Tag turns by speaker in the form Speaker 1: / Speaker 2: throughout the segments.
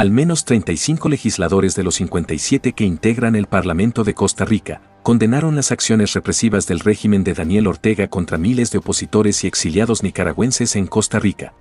Speaker 1: Al menos 35 legisladores de los 57 que integran el Parlamento de Costa Rica condenaron las acciones represivas del régimen de Daniel Ortega contra miles de opositores y exiliados nicaragüenses en Costa Rica.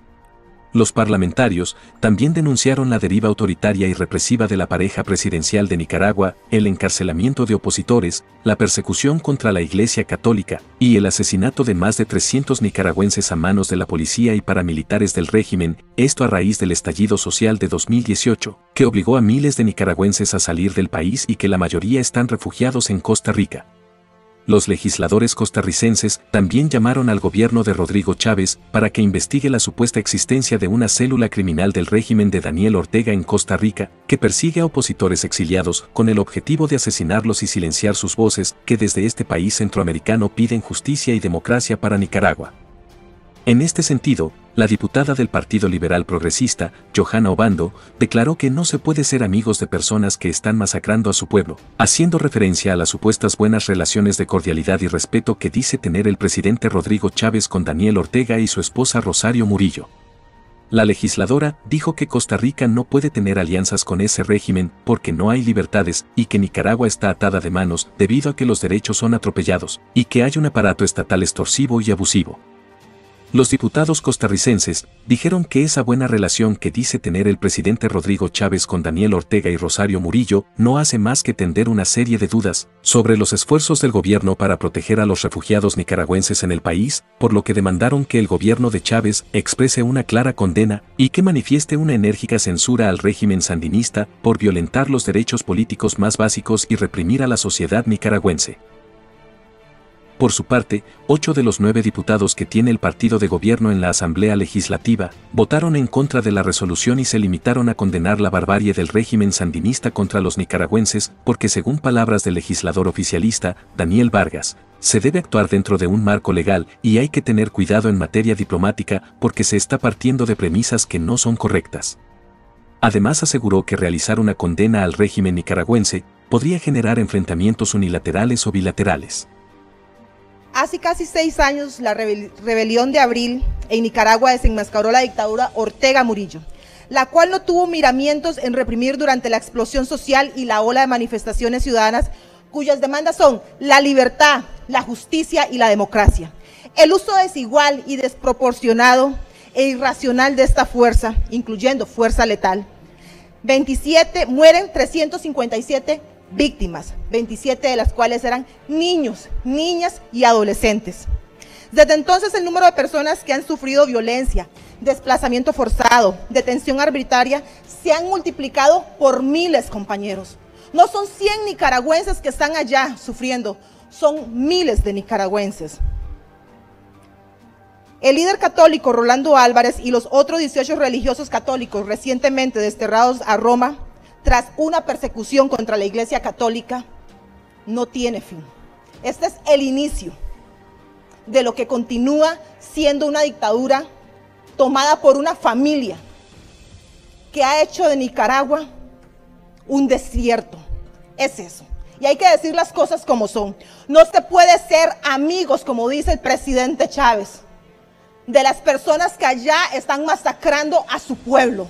Speaker 1: Los parlamentarios también denunciaron la deriva autoritaria y represiva de la pareja presidencial de Nicaragua, el encarcelamiento de opositores, la persecución contra la Iglesia Católica y el asesinato de más de 300 nicaragüenses a manos de la policía y paramilitares del régimen, esto a raíz del estallido social de 2018, que obligó a miles de nicaragüenses a salir del país y que la mayoría están refugiados en Costa Rica los legisladores costarricenses también llamaron al gobierno de Rodrigo Chávez para que investigue la supuesta existencia de una célula criminal del régimen de Daniel Ortega en Costa Rica, que persigue a opositores exiliados con el objetivo de asesinarlos y silenciar sus voces que desde este país centroamericano piden justicia y democracia para Nicaragua. En este sentido, la diputada del Partido Liberal Progresista, Johanna Obando, declaró que no se puede ser amigos de personas que están masacrando a su pueblo, haciendo referencia a las supuestas buenas relaciones de cordialidad y respeto que dice tener el presidente Rodrigo Chávez con Daniel Ortega y su esposa Rosario Murillo. La legisladora dijo que Costa Rica no puede tener alianzas con ese régimen porque no hay libertades y que Nicaragua está atada de manos debido a que los derechos son atropellados y que hay un aparato estatal extorsivo y abusivo. Los diputados costarricenses dijeron que esa buena relación que dice tener el presidente Rodrigo Chávez con Daniel Ortega y Rosario Murillo no hace más que tender una serie de dudas sobre los esfuerzos del gobierno para proteger a los refugiados nicaragüenses en el país, por lo que demandaron que el gobierno de Chávez exprese una clara condena y que manifieste una enérgica censura al régimen sandinista por violentar los derechos políticos más básicos y reprimir a la sociedad nicaragüense. Por su parte, ocho de los nueve diputados que tiene el partido de gobierno en la Asamblea Legislativa votaron en contra de la resolución y se limitaron a condenar la barbarie del régimen sandinista contra los nicaragüenses porque según palabras del legislador oficialista, Daniel Vargas, se debe actuar dentro de un marco legal y hay que tener cuidado en materia diplomática porque se está partiendo de premisas que no son correctas. Además aseguró que realizar una condena al régimen nicaragüense podría generar enfrentamientos unilaterales o bilaterales.
Speaker 2: Hace casi seis años, la rebelión de abril en Nicaragua desenmascaró la dictadura Ortega Murillo, la cual no tuvo miramientos en reprimir durante la explosión social y la ola de manifestaciones ciudadanas cuyas demandas son la libertad, la justicia y la democracia. El uso desigual y desproporcionado e irracional de esta fuerza, incluyendo fuerza letal. 27, mueren 357 víctimas, 27 de las cuales eran niños, niñas y adolescentes. Desde entonces el número de personas que han sufrido violencia, desplazamiento forzado, detención arbitraria, se han multiplicado por miles, compañeros. No son 100 nicaragüenses que están allá sufriendo, son miles de nicaragüenses. El líder católico Rolando Álvarez y los otros 18 religiosos católicos recientemente desterrados a Roma tras una persecución contra la Iglesia Católica no tiene fin. Este es el inicio de lo que continúa siendo una dictadura tomada por una familia que ha hecho de Nicaragua un desierto. Es eso. Y hay que decir las cosas como son. No se puede ser amigos, como dice el presidente Chávez, de las personas que allá están masacrando a su pueblo.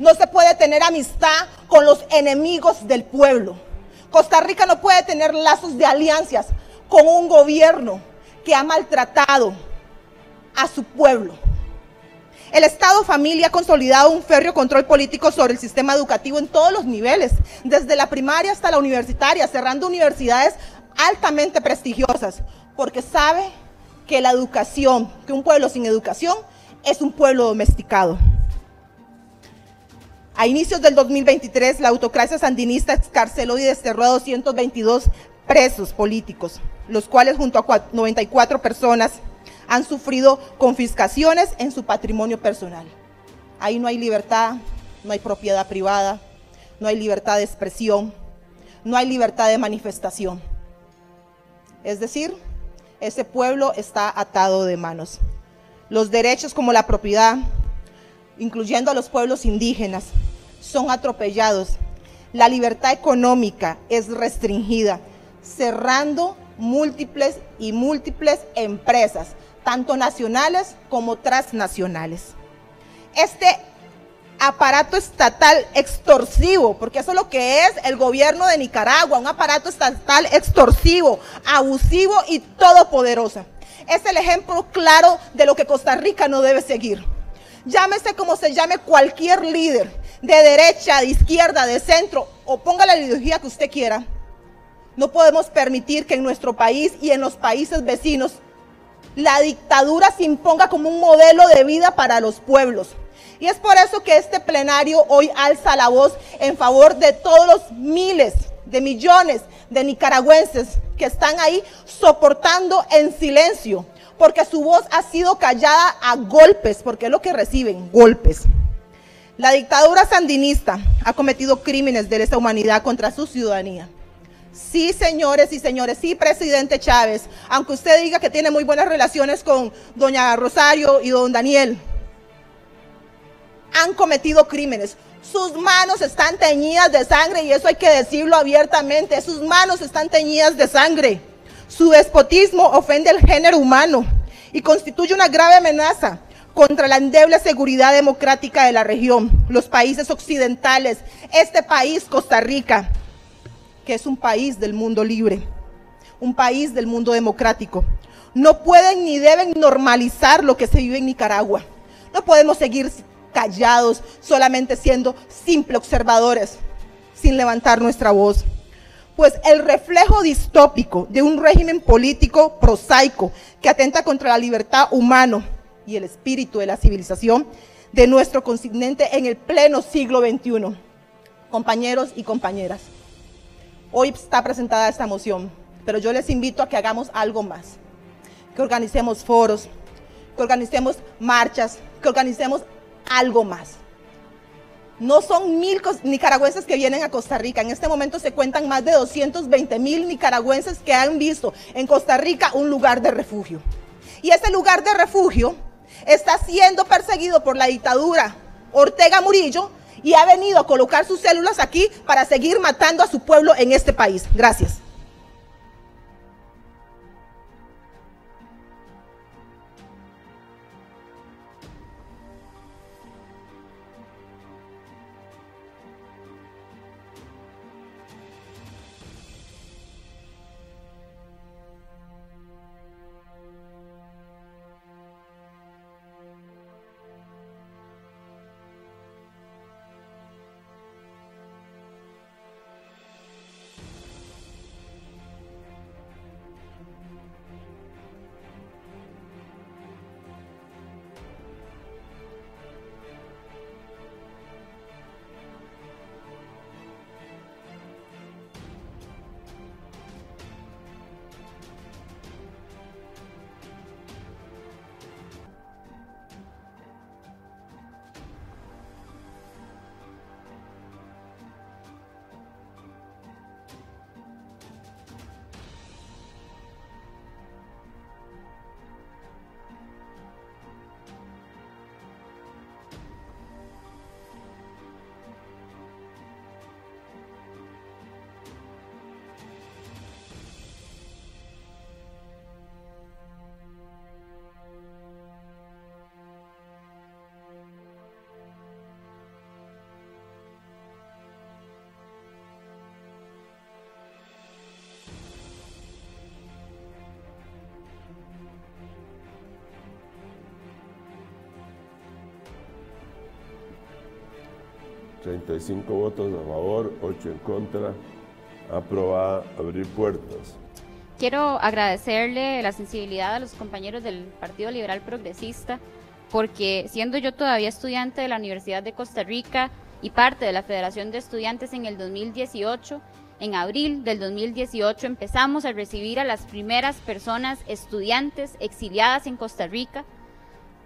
Speaker 2: No se puede tener amistad con los enemigos del pueblo. Costa Rica no puede tener lazos de alianzas con un gobierno que ha maltratado a su pueblo. El Estado Familia ha consolidado un férreo control político sobre el sistema educativo en todos los niveles, desde la primaria hasta la universitaria, cerrando universidades altamente prestigiosas, porque sabe que la educación, que un pueblo sin educación es un pueblo domesticado. A inicios del 2023, la autocracia sandinista excarceló y desterró a 222 presos políticos, los cuales junto a 94 personas han sufrido confiscaciones en su patrimonio personal. Ahí no hay libertad, no hay propiedad privada, no hay libertad de expresión, no hay libertad de manifestación. Es decir, ese pueblo está atado de manos. Los derechos como la propiedad, incluyendo a los pueblos indígenas, son atropellados. La libertad económica es restringida, cerrando múltiples y múltiples empresas, tanto nacionales como transnacionales. Este aparato estatal extorsivo, porque eso es lo que es el gobierno de Nicaragua, un aparato estatal extorsivo, abusivo y todopoderoso. Es el ejemplo claro de lo que Costa Rica no debe seguir. Llámese como se llame cualquier líder, de derecha, de izquierda, de centro, o ponga la ideología que usted quiera. No podemos permitir que en nuestro país y en los países vecinos la dictadura se imponga como un modelo de vida para los pueblos. Y es por eso que este plenario hoy alza la voz en favor de todos los miles de millones de nicaragüenses que están ahí soportando en silencio, porque su voz ha sido callada a golpes, porque es lo que reciben, golpes. La dictadura sandinista ha cometido crímenes de lesa humanidad contra su ciudadanía. Sí, señores y señores, sí, presidente Chávez, aunque usted diga que tiene muy buenas relaciones con doña Rosario y don Daniel, han cometido crímenes. Sus manos están teñidas de sangre y eso hay que decirlo abiertamente. Sus manos están teñidas de sangre. Su despotismo ofende al género humano y constituye una grave amenaza contra la endeble seguridad democrática de la región, los países occidentales, este país, Costa Rica, que es un país del mundo libre, un país del mundo democrático. No pueden ni deben normalizar lo que se vive en Nicaragua. No podemos seguir callados, solamente siendo simples observadores, sin levantar nuestra voz. Pues el reflejo distópico de un régimen político prosaico que atenta contra la libertad humana y el espíritu de la civilización de nuestro continente en el pleno siglo XXI. Compañeros y compañeras, hoy está presentada esta moción, pero yo les invito a que hagamos algo más, que organicemos foros, que organicemos marchas, que organicemos algo más. No son mil nicaragüenses que vienen a Costa Rica. En este momento se cuentan más de 220 mil nicaragüenses que han visto en Costa Rica un lugar de refugio. Y ese lugar de refugio está siendo perseguido por la dictadura Ortega Murillo y ha venido a colocar sus células aquí para seguir matando a su pueblo en este país. Gracias.
Speaker 3: 35 votos a favor, 8 en contra. Aprobada abrir puertas.
Speaker 4: Quiero agradecerle la sensibilidad a los compañeros del Partido Liberal Progresista, porque siendo yo todavía estudiante de la Universidad de Costa Rica y parte de la Federación de Estudiantes en el 2018, en abril del 2018 empezamos a recibir a las primeras personas estudiantes exiliadas en Costa Rica,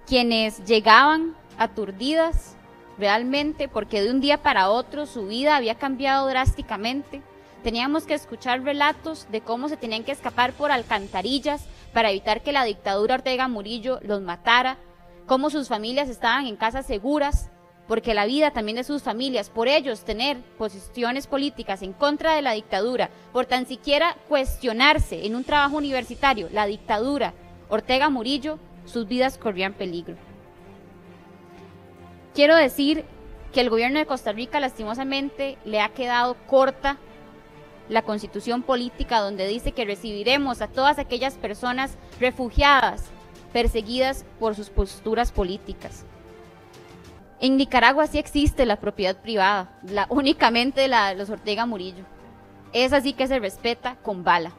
Speaker 4: quienes llegaban aturdidas realmente porque de un día para otro su vida había cambiado drásticamente. Teníamos que escuchar relatos de cómo se tenían que escapar por alcantarillas para evitar que la dictadura Ortega Murillo los matara, cómo sus familias estaban en casas seguras, porque la vida también de sus familias, por ellos tener posiciones políticas en contra de la dictadura, por tan siquiera cuestionarse en un trabajo universitario la dictadura Ortega Murillo, sus vidas corrían peligro. Quiero decir que el gobierno de Costa Rica lastimosamente le ha quedado corta la constitución política donde dice que recibiremos a todas aquellas personas refugiadas, perseguidas por sus posturas políticas. En Nicaragua sí existe la propiedad privada, únicamente la de los Ortega Murillo. Es así que se respeta con bala.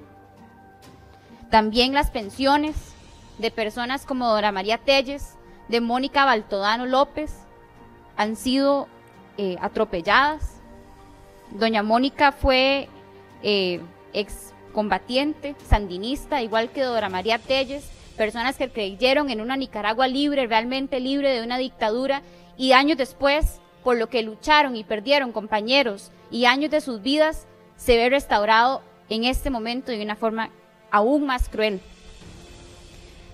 Speaker 4: También las pensiones de personas como Dora María Telles, de Mónica Baltodano López, han sido eh, atropelladas. Doña Mónica fue eh, excombatiente, sandinista, igual que Dora María Telles, personas que creyeron en una Nicaragua libre, realmente libre de una dictadura, y años después, por lo que lucharon y perdieron compañeros y años de sus vidas, se ve restaurado en este momento de una forma aún más cruel.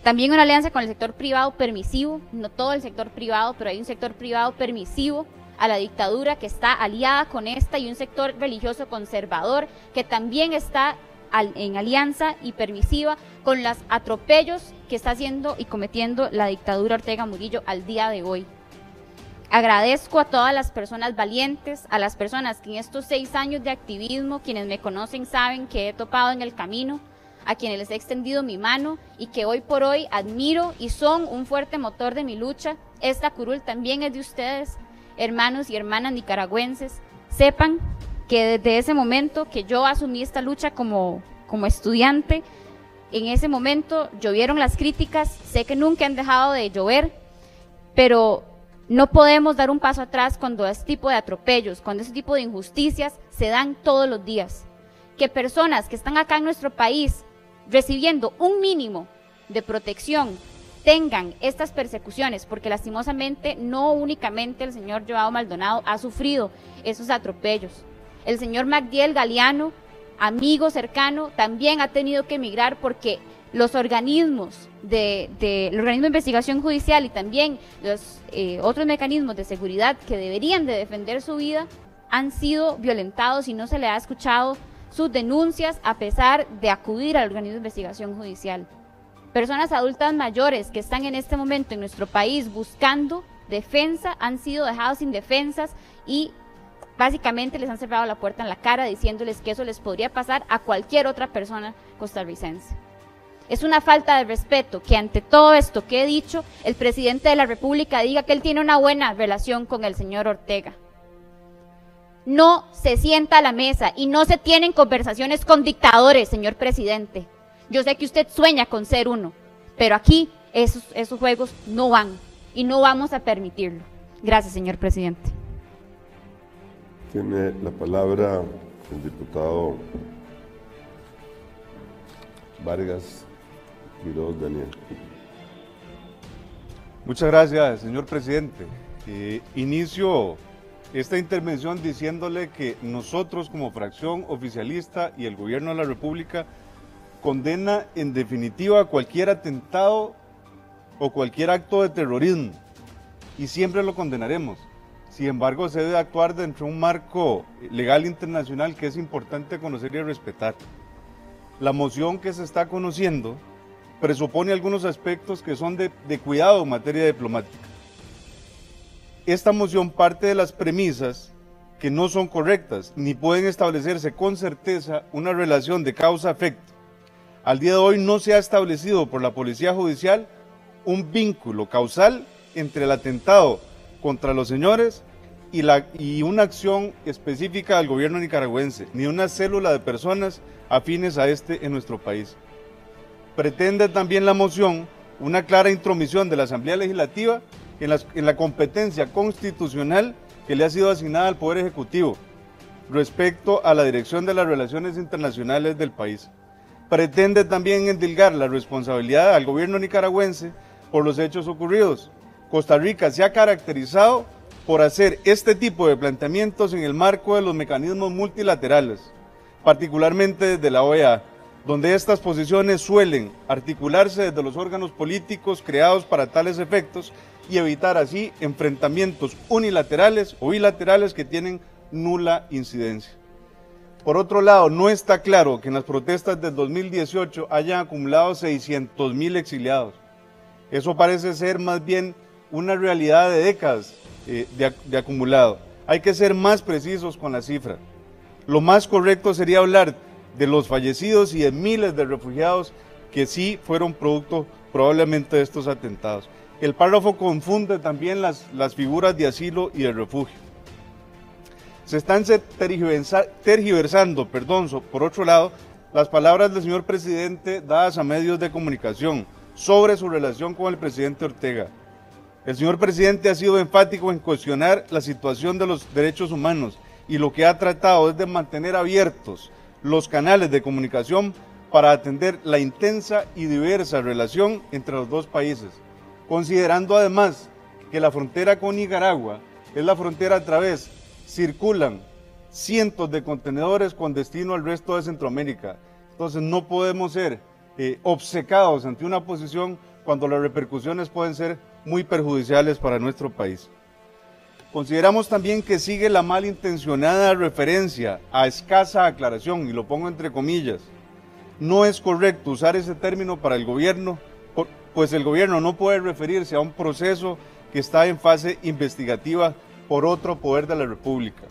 Speaker 4: También una alianza con el sector privado permisivo, no todo el sector privado, pero hay un sector privado permisivo a la dictadura que está aliada con esta y un sector religioso conservador que también está en alianza y permisiva con los atropellos que está haciendo y cometiendo la dictadura Ortega Murillo al día de hoy. Agradezco a todas las personas valientes, a las personas que en estos seis años de activismo, quienes me conocen saben que he topado en el camino, a quienes les he extendido mi mano y que hoy por hoy admiro y son un fuerte motor de mi lucha. Esta curul también es de ustedes, hermanos y hermanas nicaragüenses, sepan que desde ese momento que yo asumí esta lucha como, como estudiante, en ese momento llovieron las críticas, sé que nunca han dejado de llover, pero no podemos dar un paso atrás cuando este tipo de atropellos, cuando este tipo de injusticias se dan todos los días. Que personas que están acá en nuestro país recibiendo un mínimo de protección tengan estas persecuciones, porque lastimosamente no únicamente el señor Joao Maldonado ha sufrido esos atropellos. El señor Magdiel Galeano, amigo cercano, también ha tenido que emigrar porque los organismos de, organismo de investigación judicial y también los eh, otros mecanismos de seguridad que deberían de defender su vida han sido violentados y no se le ha escuchado sus denuncias a pesar de acudir al organismo de investigación judicial personas adultas mayores que están en este momento en nuestro país buscando defensa han sido dejados sin defensas y básicamente les han cerrado la puerta en la cara diciéndoles que eso les podría pasar a cualquier otra persona costarricense. Es una falta de respeto que ante todo esto que he dicho, el presidente de la República diga que él tiene una buena relación con el señor Ortega. No se sienta a la mesa y no se tienen conversaciones con dictadores, señor presidente. Yo sé que usted sueña con ser uno, pero aquí esos, esos juegos no van y no vamos a permitirlo. Gracias, señor presidente.
Speaker 3: Tiene la palabra el diputado Vargas Quiroz Daniel.
Speaker 5: Muchas gracias, señor presidente. Eh, inicio esta intervención diciéndole que nosotros como fracción oficialista y el gobierno de la República condena en definitiva cualquier atentado o cualquier acto de terrorismo y siempre lo condenaremos. Sin embargo, se debe actuar dentro de un marco legal internacional que es importante conocer y respetar. La moción que se está conociendo presupone algunos aspectos que son de, de cuidado en materia diplomática. Esta moción parte de las premisas que no son correctas ni pueden establecerse con certeza una relación de causa-efecto al día de hoy no se ha establecido por la Policía Judicial un vínculo causal entre el atentado contra los señores y, y una acción específica del gobierno nicaragüense, ni una célula de personas afines a este en nuestro país. Pretende también la moción una clara intromisión de la Asamblea Legislativa en, en la competencia constitucional que le ha sido asignada al Poder Ejecutivo respecto a la dirección de las relaciones internacionales del país pretende también endilgar la responsabilidad al gobierno nicaragüense por los hechos ocurridos. Costa Rica se ha caracterizado por hacer este tipo de planteamientos en el marco de los mecanismos multilaterales, particularmente desde la OEA, donde estas posiciones suelen articularse desde los órganos políticos creados para tales efectos y evitar así enfrentamientos unilaterales o bilaterales que tienen nula incidencia. Por otro lado, no está claro que en las protestas del 2018 hayan acumulado 600 mil exiliados. Eso parece ser más bien una realidad de décadas eh, de, de acumulado. Hay que ser más precisos con la cifra. Lo más correcto sería hablar de los fallecidos y de miles de refugiados que sí fueron producto probablemente de estos atentados. El párrafo confunde también las, figuras de asilo y de refugio. Se están tergiversando, perdón, por otro lado, las palabras del señor presidente dadas a medios de comunicación sobre su relación con el presidente Ortega. El señor presidente ha sido enfático en cuestionar la situación de los derechos humanos y lo que ha tratado es de mantener abiertos los canales de comunicación para atender la intensa y diversa relación entre los dos países, considerando además que la frontera con Nicaragua es la frontera a través, circulan cientos de contenedores con destino al resto de Centroamérica. Entonces no podemos ser eh, obcecados ante una posición cuando las repercusiones pueden ser muy perjudiciales para nuestro país. Consideramos también que sigue la malintencionada referencia a escasa aclaración, y lo pongo entre comillas. No es correcto usar ese término para el gobierno, pues el gobierno no puede referirse a un proceso que está en fase investigativa por otro poder de la República.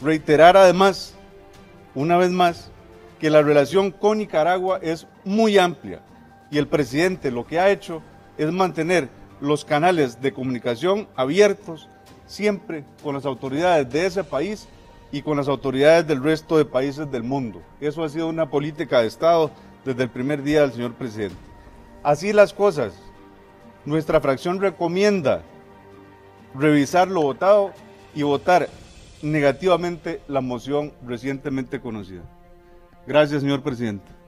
Speaker 5: Reiterar además, una vez más, que la relación con Nicaragua es muy amplia y el presidente lo que ha hecho es mantener los canales de comunicación abiertos siempre con las autoridades de ese país y con las autoridades del resto de países del mundo. Eso ha sido una política de Estado desde el primer día del señor presidente. Así las cosas, nuestra fracción recomienda revisar lo votado y votar negativamente la moción recientemente conocida. Gracias, señor presidente.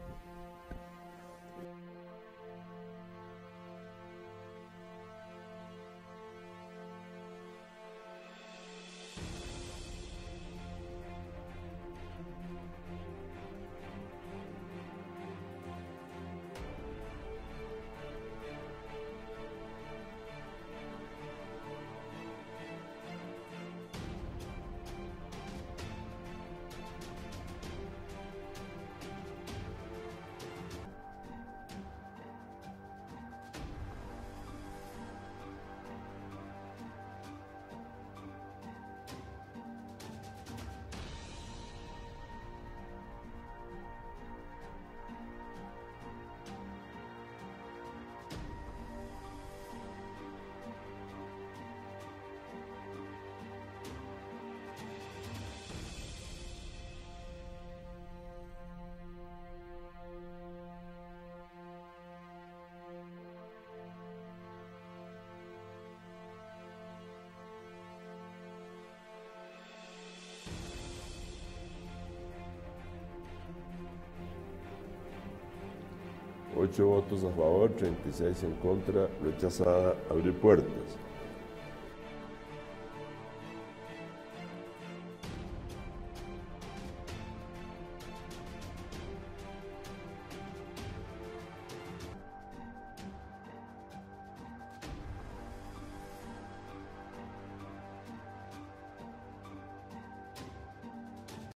Speaker 3: Ocho votos a favor, 36 en contra, rechazada, abrir puertas.